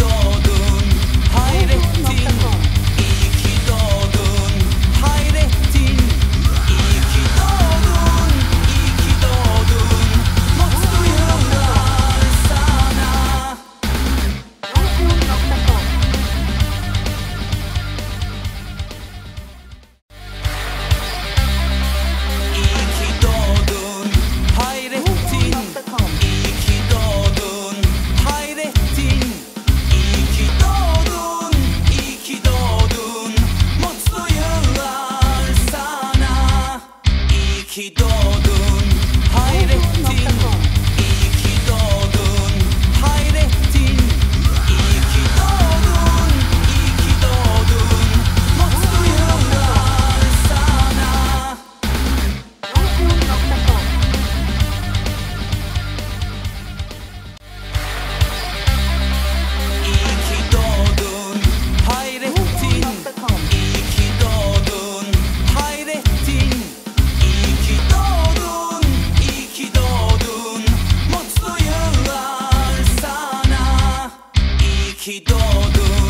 doğdun. Hayrettin. todo.